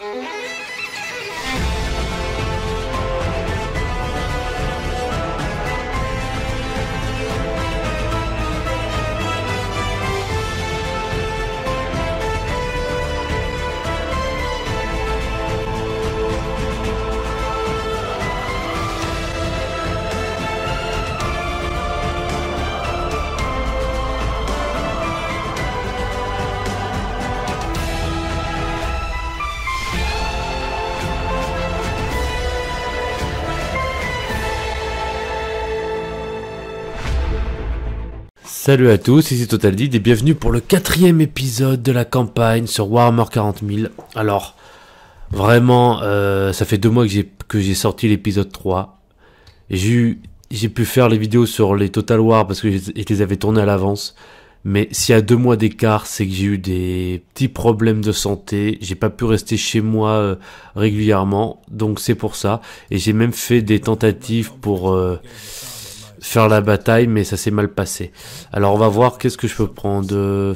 Mm-hmm. Salut à tous, ici Total et bienvenue pour le quatrième épisode de la campagne sur Warhammer 40 000. Alors, vraiment, euh, ça fait deux mois que j'ai, sorti l'épisode 3. J'ai j'ai pu faire les vidéos sur les Total War parce que je, les avais tournées à l'avance. Mais s'il y a deux mois d'écart, c'est que j'ai eu des petits problèmes de santé. J'ai pas pu rester chez moi euh, régulièrement, donc c'est pour ça. Et j'ai même fait des tentatives pour euh, faire la bataille, mais ça s'est mal passé. Alors on va voir qu'est-ce que je peux prendre.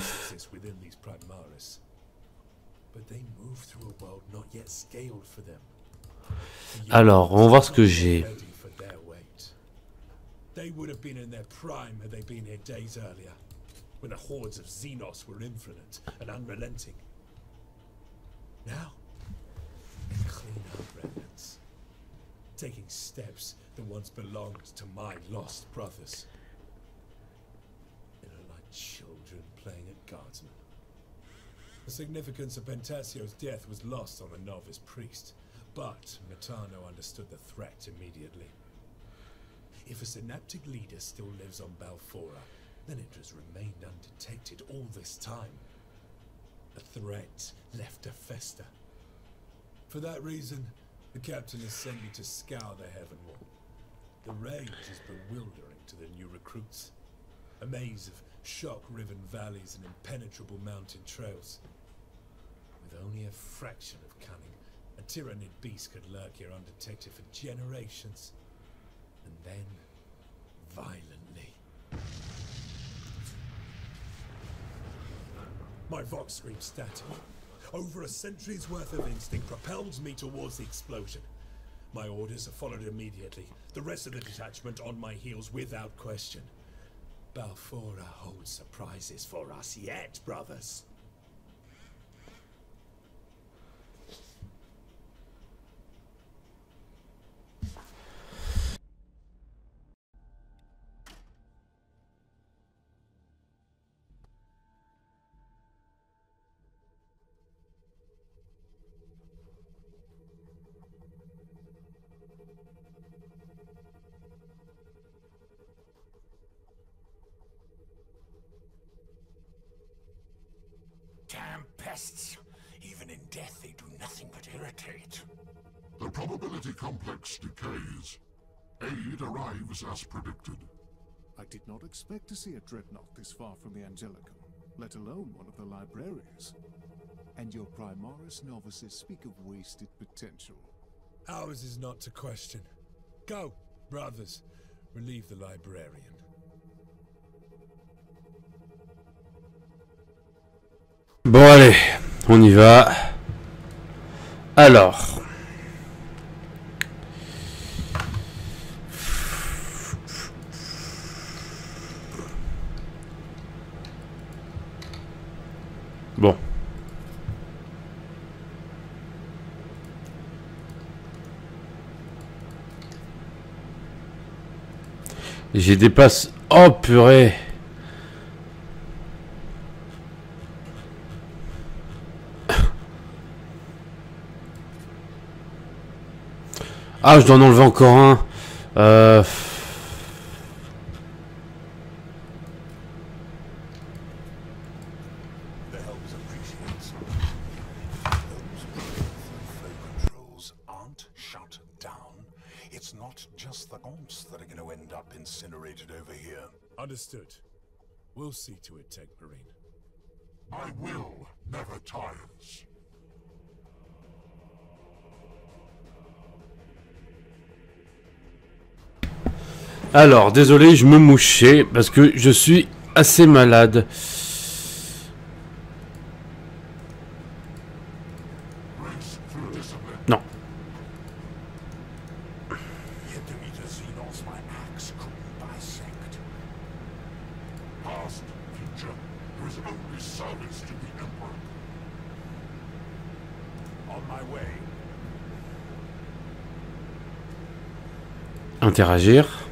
Alors, on va voir ce que j'ai. Taking steps that once belonged to my lost brothers. They are like children playing at guardsman. The significance of Pentasio's death was lost on the novice priest, but Metano understood the threat immediately. If a synaptic leader still lives on Balfora, then it has remained undetected all this time. A threat left to fester. For that reason, the captain has sent me to scour the heaven wall. The range is bewildering to the new recruits. A maze of shock-riven valleys and impenetrable mountain trails. With only a fraction of cunning, a tyrannid beast could lurk here undetected for generations. And then, violently. My Vox screams static. Over a century's worth of instinct propels me towards the explosion. My orders are followed immediately. The rest of the detachment on my heels without question. Balfora holds surprises for us yet, brothers. Pests. Even in death, they do nothing but irritate. The probability complex decays. Aid arrives as predicted. I did not expect to see a dreadnought this far from the Angelicum, let alone one of the libraries. And your Primaris novices speak of wasted potential. Ours is not to question. Go, brothers. Relieve the librarian. Bon allez, on y va. Alors. Bon. J'ai des. Oh purée Ah, je dois en enlever encore un. Euh... It's not just the Gaunts that are going to end up incinerated over here. Understood. We'll see to it, Tech Marine. My will never tires. Alors, désolé, je me mouchais parce que je suis assez malade. Non. Interagir.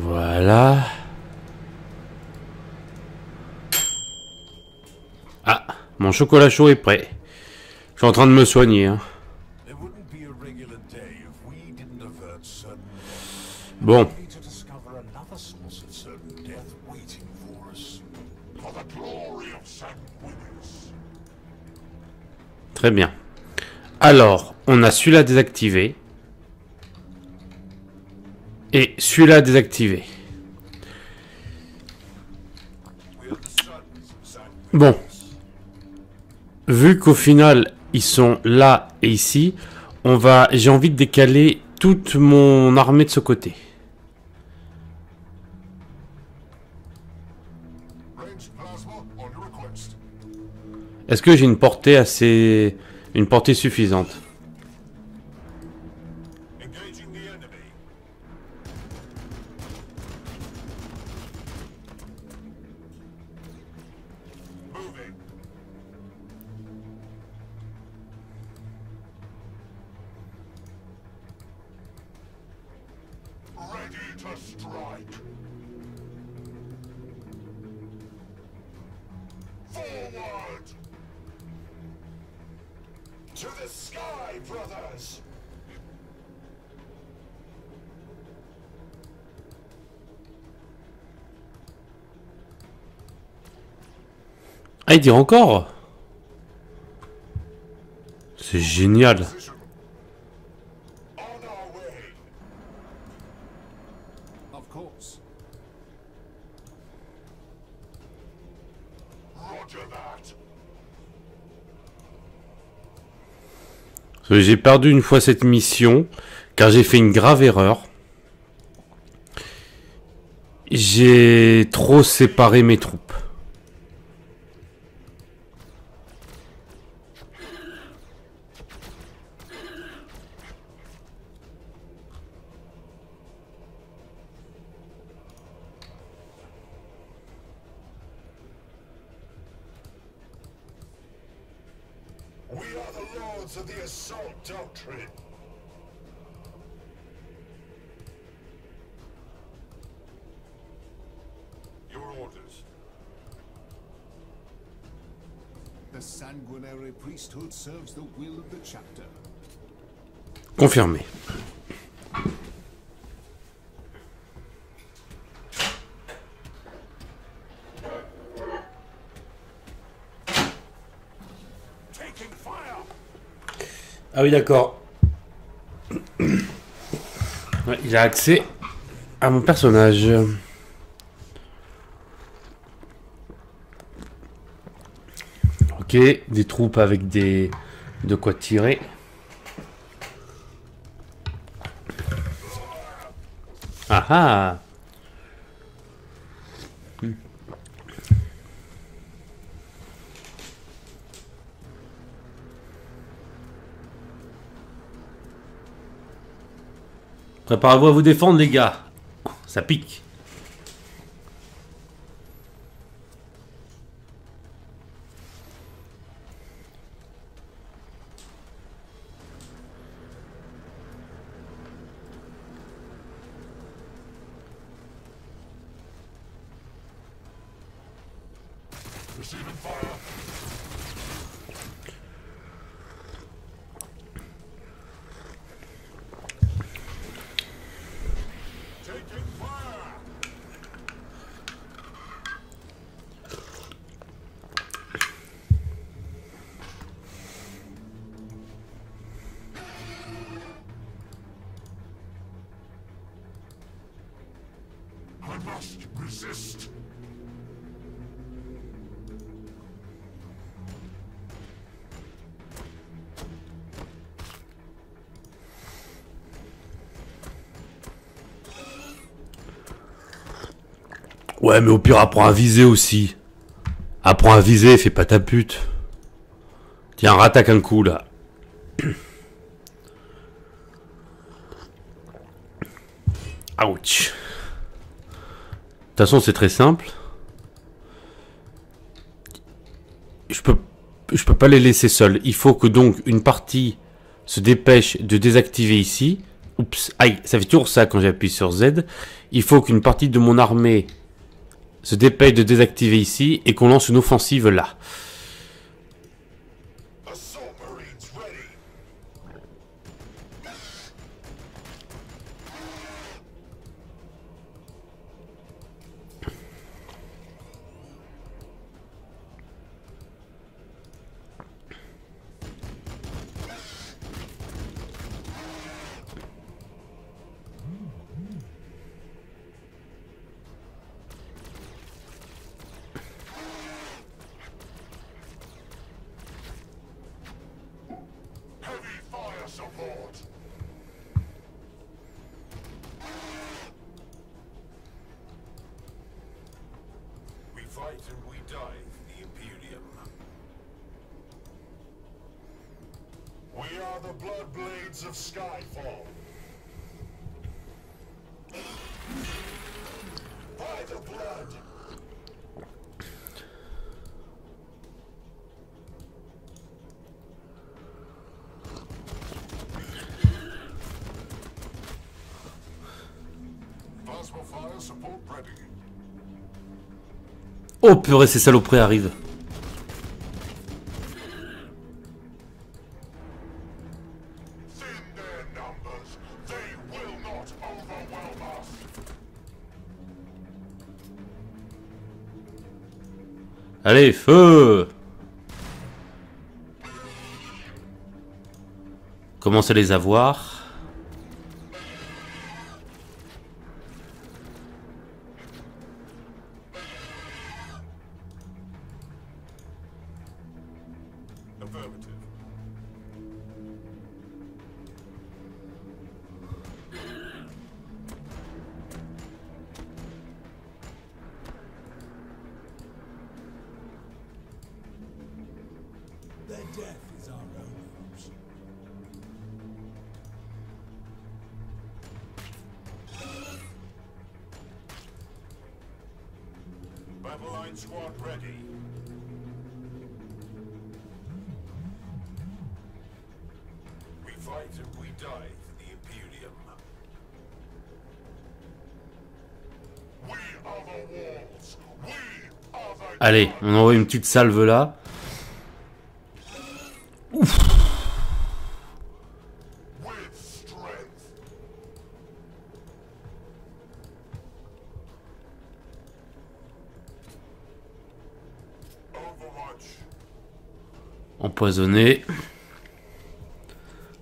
Voilà. Ah, mon chocolat chaud est prêt. Je suis en train de me soigner. hein. Bon, très bien. Alors, on a celui-là désactivé. Et celui-là désactivé. Bon. Vu qu'au final, ils sont là et ici, on va, j'ai envie de décaler toute mon armée de ce côté. Est-ce que j'ai une portée assez, une portée suffisante? Ah, il dit encore C'est génial. J'ai perdu une fois cette mission, car j'ai fait une grave erreur. J'ai trop séparé mes troupes. We are the lords of the assault doctrine. Your orders. The sanguinary priesthood serves the will of the chapter. Confirmé. Taking fire! Ah oui, d'accord. Ouais, il a accès à mon personnage. Ok, des troupes avec des de quoi tirer. Ah ah. Préparez-vous à vous défendre, les gars. Ça pique. Mais au pire, apprends à viser aussi. Apprends à viser, fais pas ta pute. Tiens, rattaque un coup là. Ouch. De toute façon, c'est très simple. Je peux, je peux pas les laisser seuls. Il faut que donc une partie se dépêche de désactiver ici. Oups, aïe, ça fait toujours ça quand j'appuie sur Z. Il faut qu'une partie de mon armée se dépêche de désactiver ici et qu'on lance une offensive là. Oh purée, ces saloperies arrivent. Allez, feu Commence à les avoir? Petite salve là. Overwatch. Empoisonné.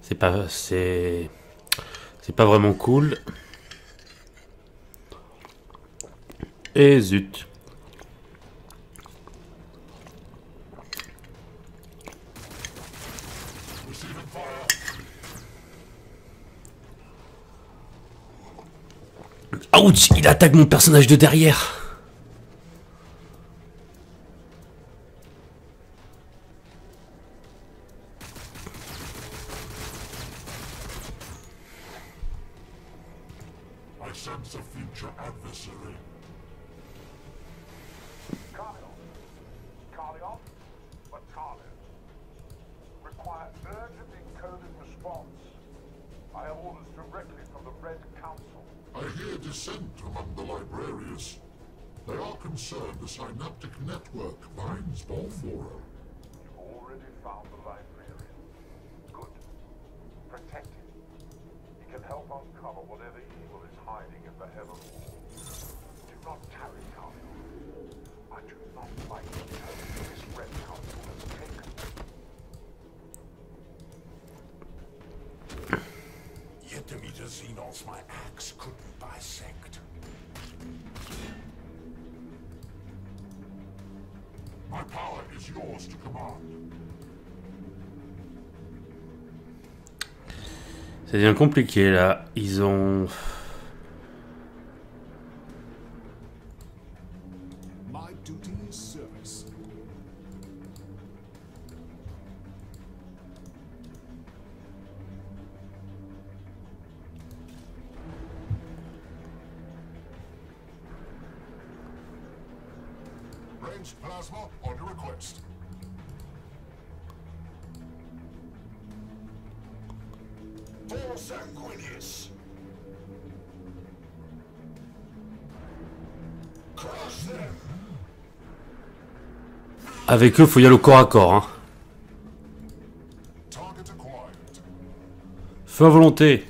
C'est pas... C'est... C'est pas vraiment cool. Et zut. Receiving fire. Ouch Il attaque mon personnage de derrière yours to. Ça devient compliqué là. Ils ont... Avec eux, faut y aller au corps à corps. Hein. Feu à volonté.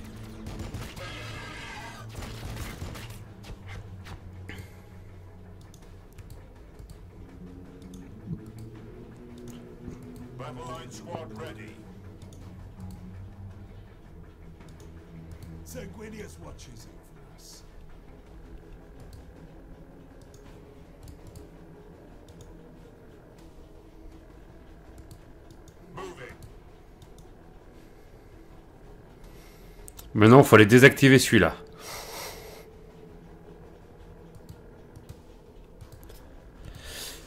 Maintenant, faut aller désactiver celui-là.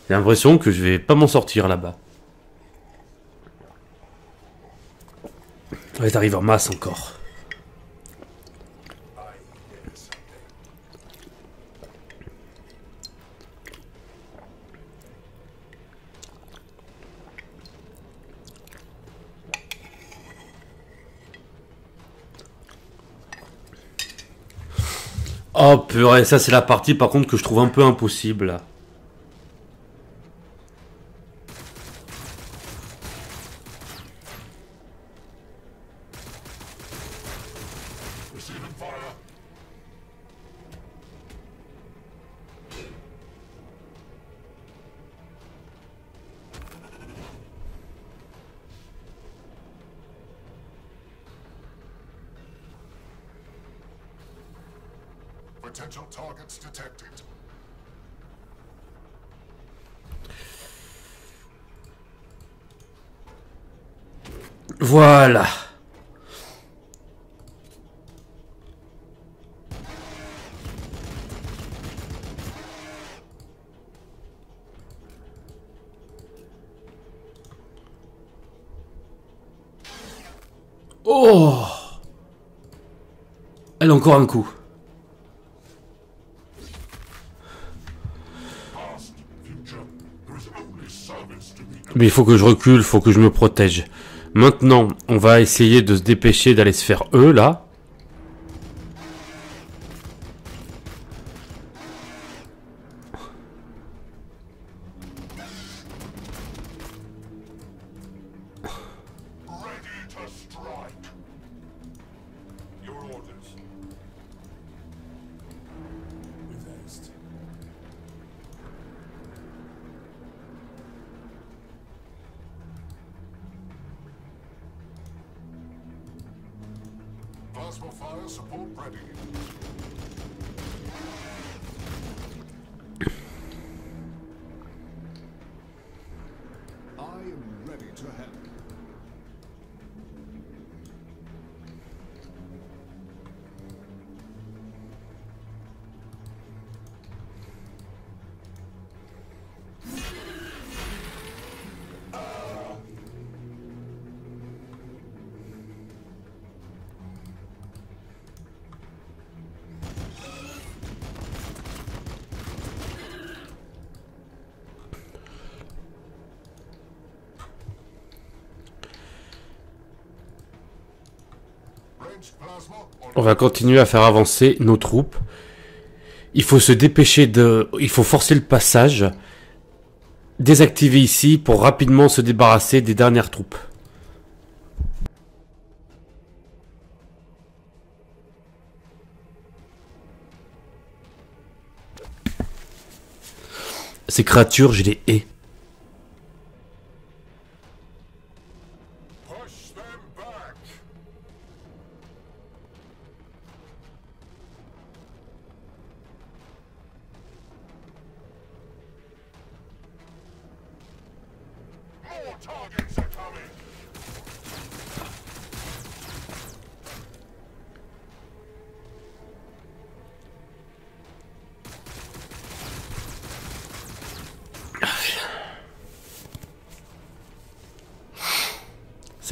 J'ai l'impression que je vais pas m'en sortir là-bas. On va arriver en masse encore. Oh purée, ça c'est la partie par contre que je trouve un peu impossible là. Receiving fire. Potential targets detected. Voilà. Oh Elle a encore un coup. Mais il faut que je recule, faut que je me protège. Maintenant, on va essayer de se dépêcher d'aller se faire eux là. On va continuer à faire avancer nos troupes. Il faut se dépêcher de... Il faut forcer le passage. Désactiver ici pour rapidement se débarrasser des dernières troupes. Ces créatures, je les hais.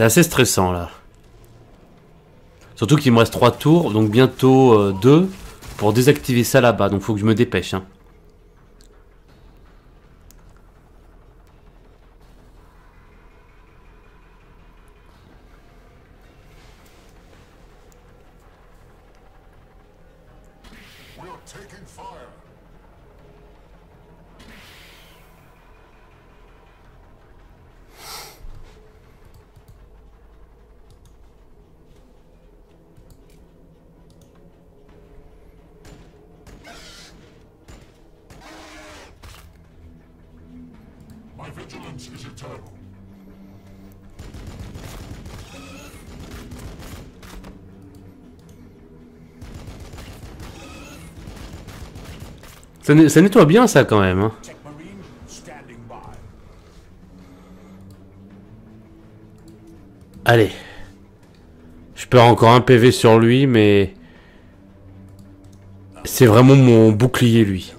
assez stressant là. Surtout qu'il me reste 3 tours, donc bientôt euh, 2 pour désactiver ça là-bas. Donc faut que je me dépêche. Hein. We're taking fire. Ça, ne- ça nettoie bien ça quand même. hein. Allez. Je perds encore un PV sur lui, mais... C'est vraiment mon bouclier, lui.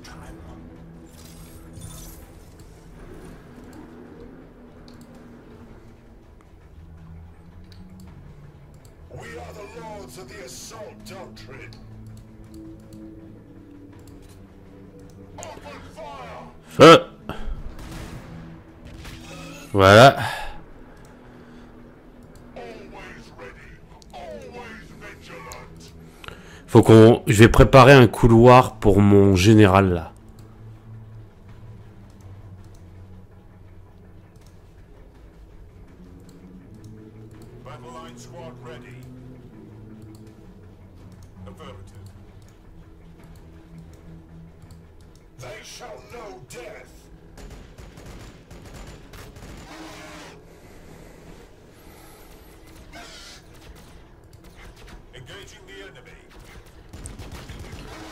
Je vais préparer un couloir pour mon général, là.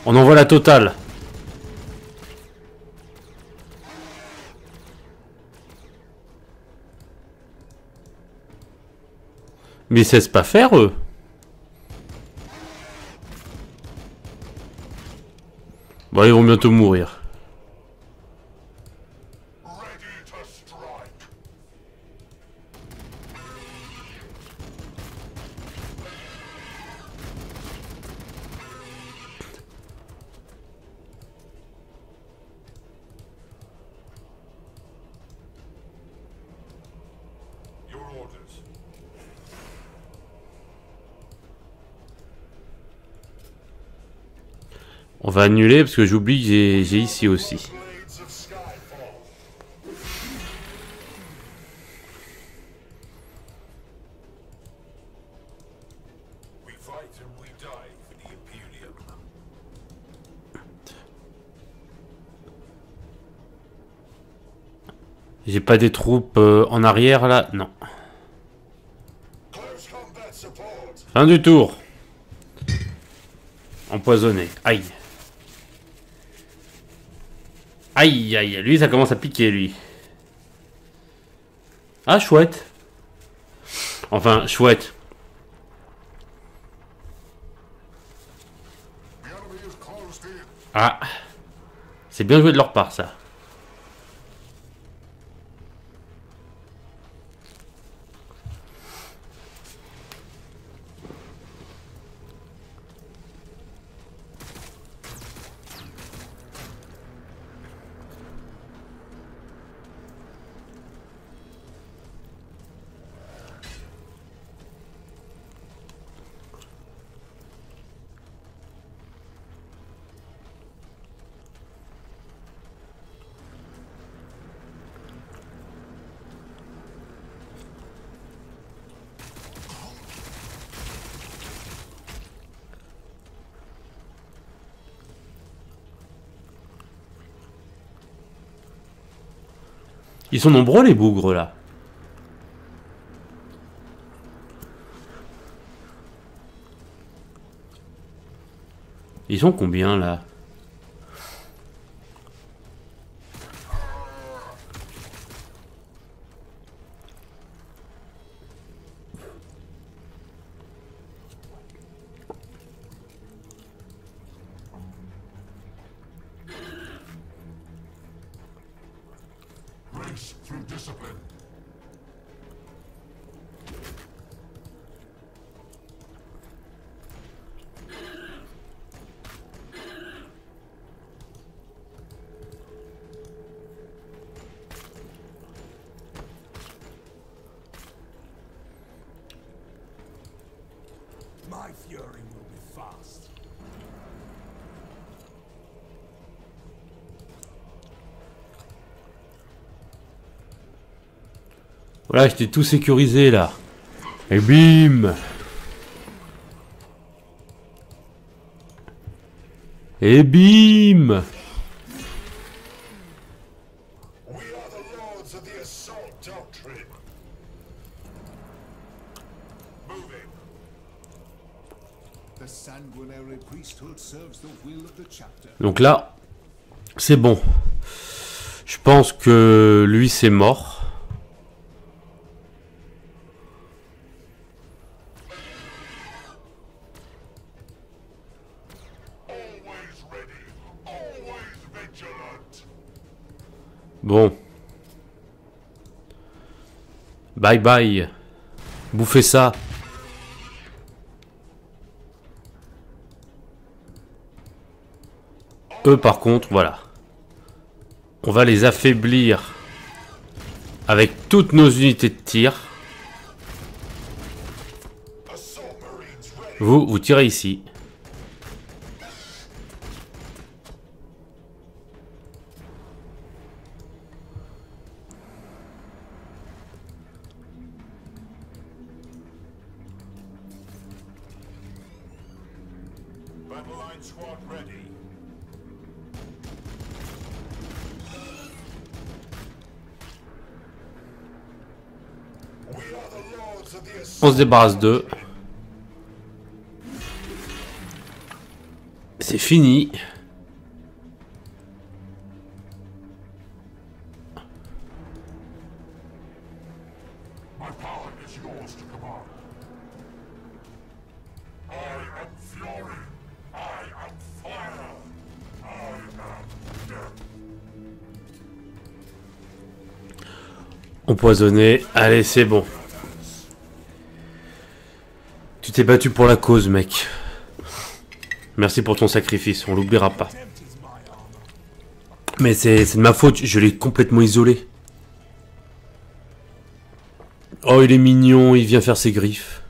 On envoie la totale. Mais ils cessent pas faire, eux. Bon, ils vont bientôt mourir. Annuler parce que j'oublie que j'ai- ici aussi. J'ai pas des troupes euh, en arrière là? Non. Fin du tour. Empoisonné. Aïe. Aïe, aïe. Lui, ça commence à piquer, lui. Ah, chouette. Enfin, chouette. Ah. C'est bien joué de leur part, ça. Ils sont nombreux, les bougres, là. Ils sont combien, là? Voilà, j'étais tout sécurisé là. Et bim Et bim. Donc là, c'est bon. Je pense que lui c'est mort. Bon. Bye bye. Bouffez ça. Eux par contre, voilà. On va les affaiblir avec toutes nos unités de tir. Vous, vous tirez ici. Se débarrasse d'eux. C'est fini. Empoisonné. Allez, c'est bon. T'es battu pour la cause, mec. Merci pour ton sacrifice, on l'oubliera pas. Mais c'est de ma faute, je l'ai complètement isolé. Oh, il est mignon, il vient faire ses griffes.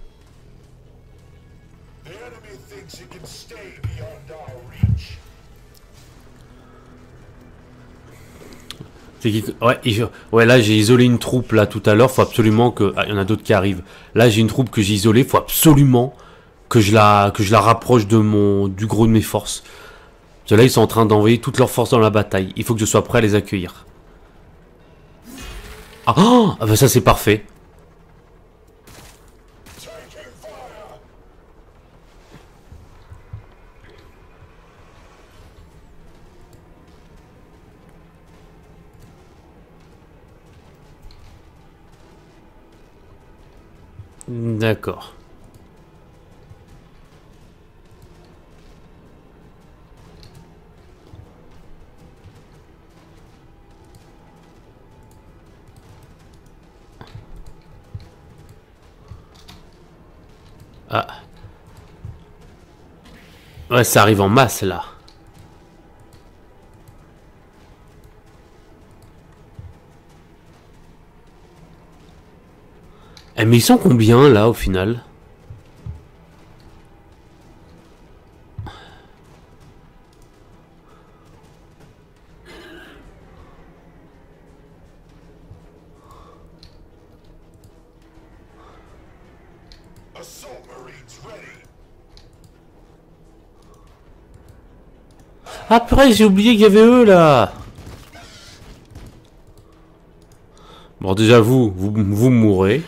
Ouais, là j'ai isolé une troupe là tout à l'heure. Faut absolument que. Ah, il y en a d'autres qui arrivent. Là j'ai une troupe que j'ai isolée. Faut absolument que je la que je la rapproche de mon du gros de mes forces. Parce que là ils sont en train d'envoyer toutes leurs forces dans la bataille. Il faut que je sois prêt à les accueillir. Ah, ah bah ça c'est parfait. D'accord. Ah. Ouais, ça arrive en masse là. Eh, mais ils sont combien là au final? Après, j'ai oublié qu'il y avait eux là. Bon, déjà vous, vous, vous mourrez.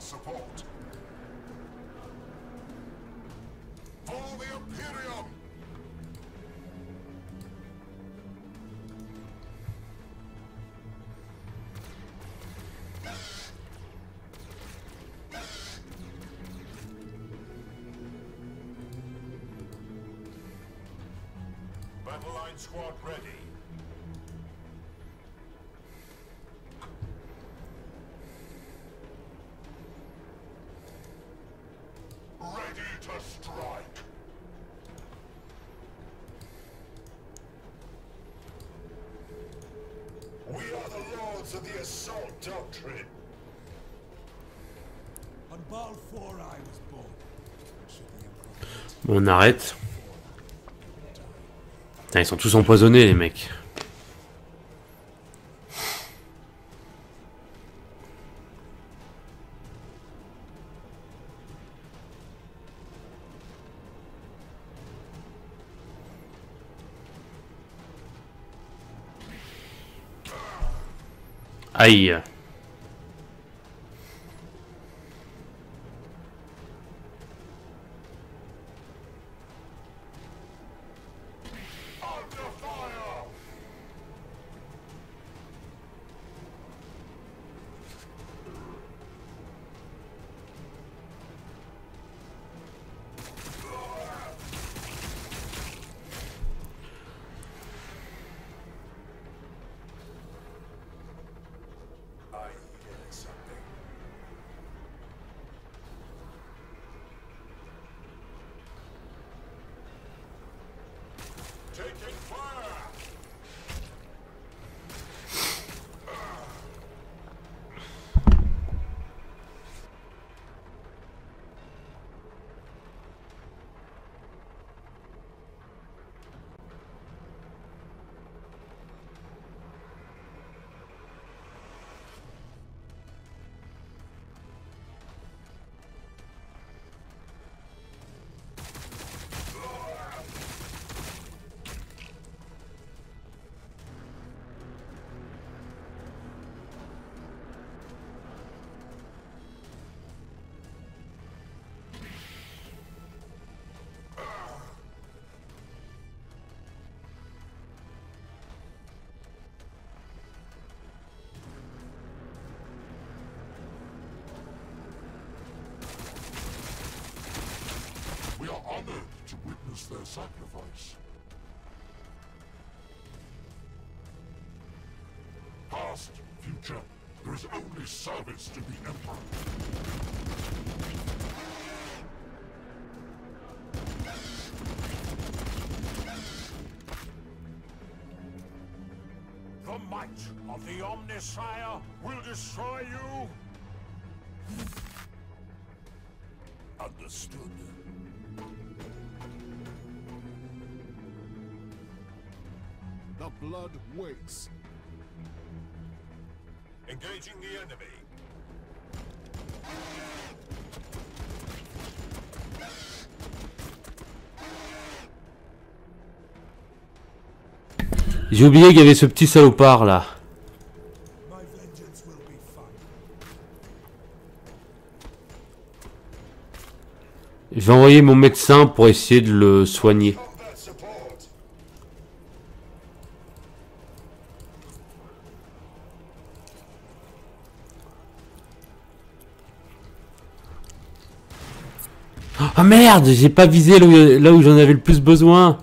Our support. For the Imperium! Battle line squad ready. On arrête. Ils sont tous empoisonnés, les mecs. Aïe. Their sacrifice. Past, future, there is only service to the Emperor. Blood waits. Engaging the enemy. J'ai oublié qu'il y avait ce petit salopard là. Je vais envoyer mon médecin pour essayer de le soigner. Merde, j'ai pas visé là où, j'en avais le plus besoin.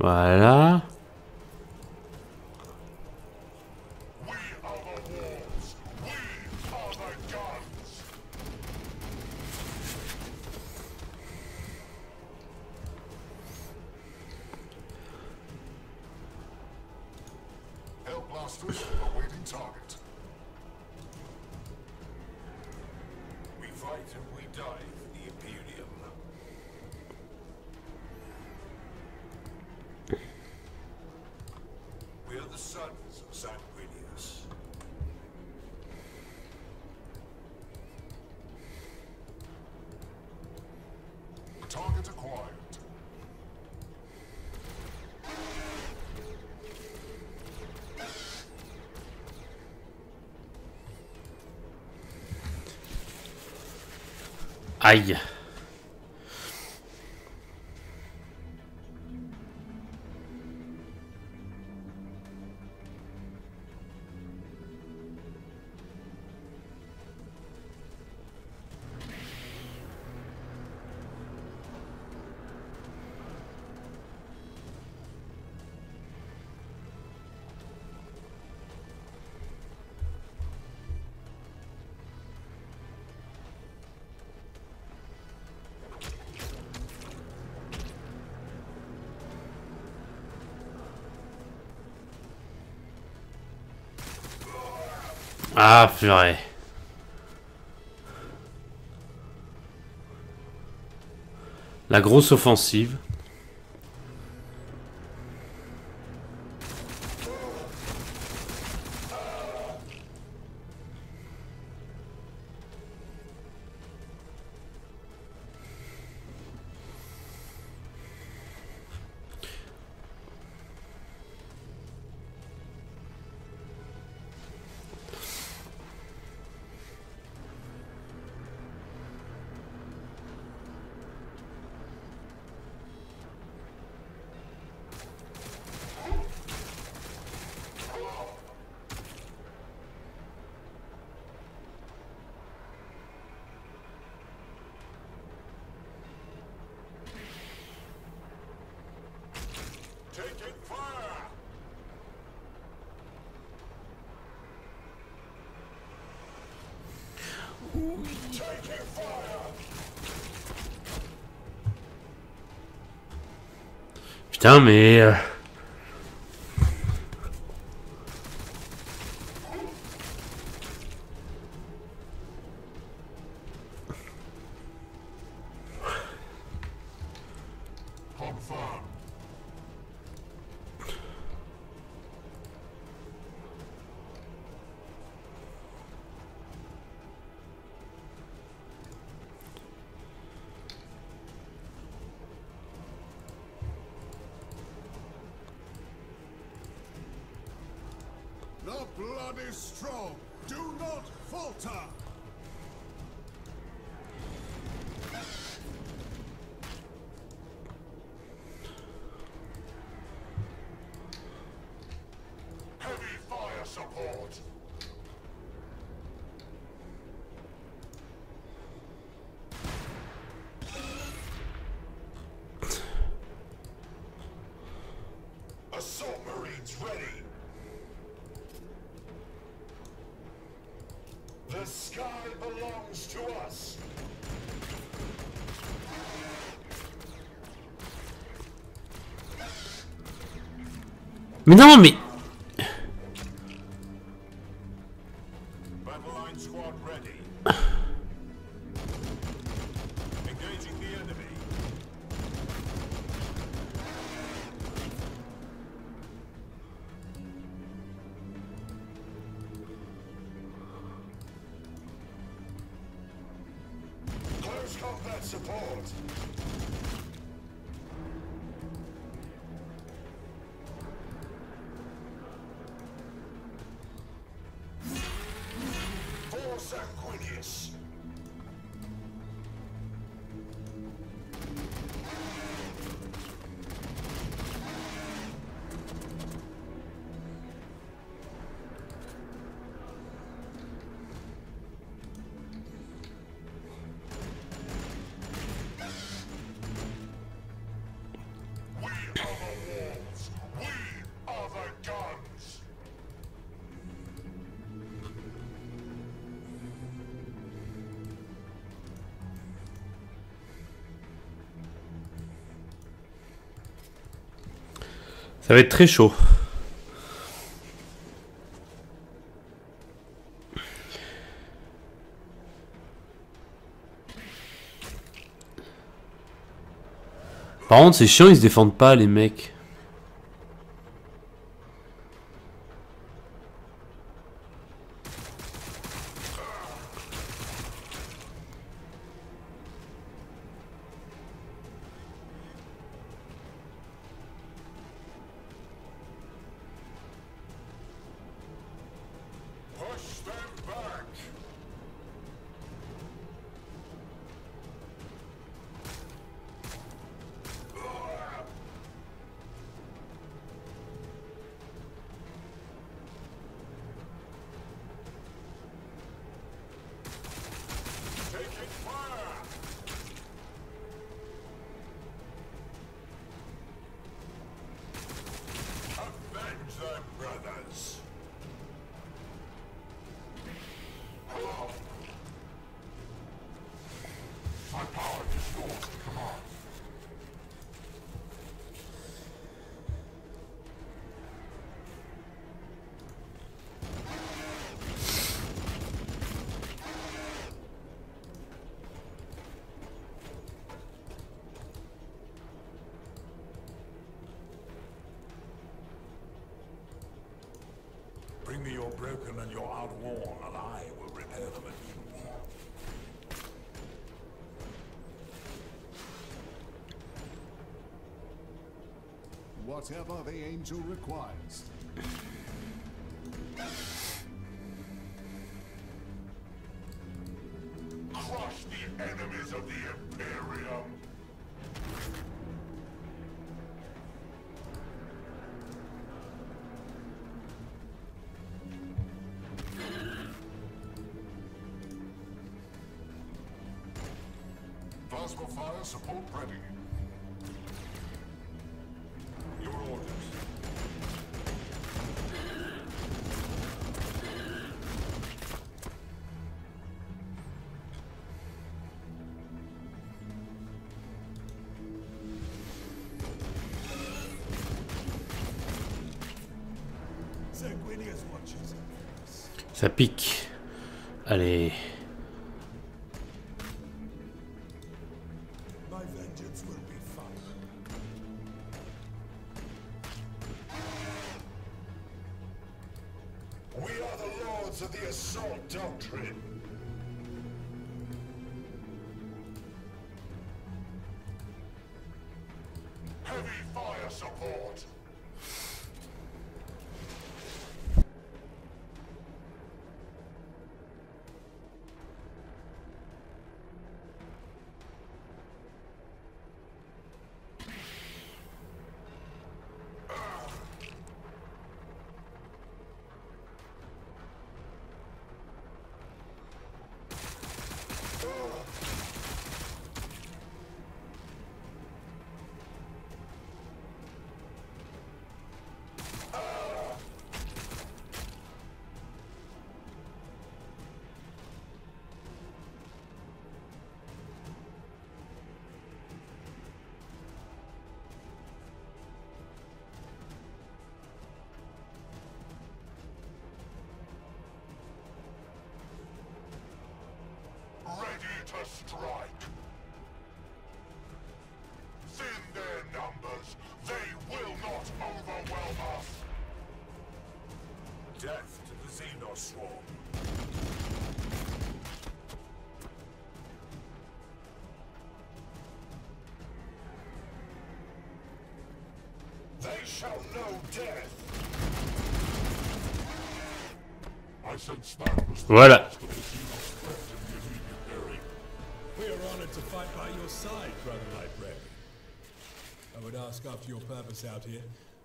Voilà. Aïe. Ah, purée. La grosse offensive. Putain. Mais non, mais... Battle line squad ready. Engaging the enemy. Close combat support. Ça va être très chaud. Par contre, c'est chiant, ils se défendent pas, les mecs. Bring me your broken and your outworn, and I will repair them anew. Whatever the angel requires. Crush the enemies of the Imperium! Support ready. Your orders. Sanguinius watches. Ça pique. Allez. Strike. Thin their numbers. They will not overwhelm us. Death to the Xenos swarm. They shall know death. I sense that was the Voilà. Side, brother librarian. I would ask after your purpose out here,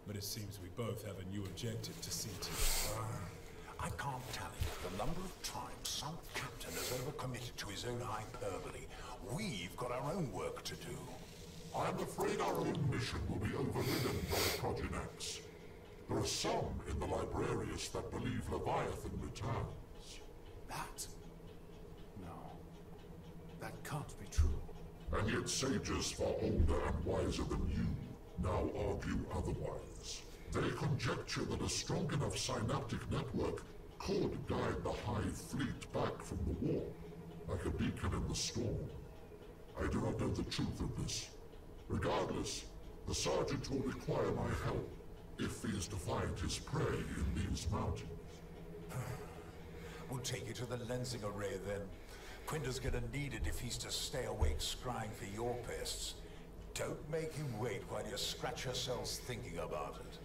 but it seems we both have a new objective to see to. Ah, I can't tell you the number of times some captain has overcommitted to his own hyperbole. We've got our own work to do. I'm afraid our own mission will be overridden by Progenics. There are some in the Librarius that believe Leviathan returns. That? No. That can't be true. And yet sages far older and wiser than you now argue otherwise. They conjecture that a strong enough synaptic network could guide the Hive fleet back from the war, like a beacon in the storm. I do not know the truth of this. Regardless, the Sergeant will require my help if he is to find his prey in these mountains. We'll take you to the lensing array then. Quinter's gonna need it if he's to stay awake scrying for your pests. Don't make him wait while you scratch yourselves thinking about it.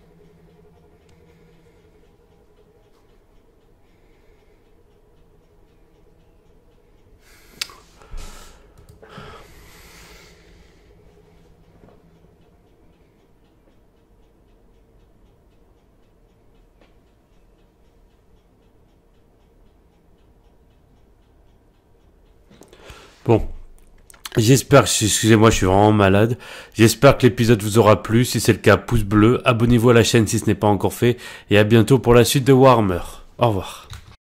Bon. J'espère, excusez-moi, je suis vraiment malade. J'espère que l'épisode vous aura plu. Si c'est le cas, pouce bleu. Abonnez-vous à la chaîne si ce n'est pas encore fait. Et à bientôt pour la suite de Warhammer. Au revoir.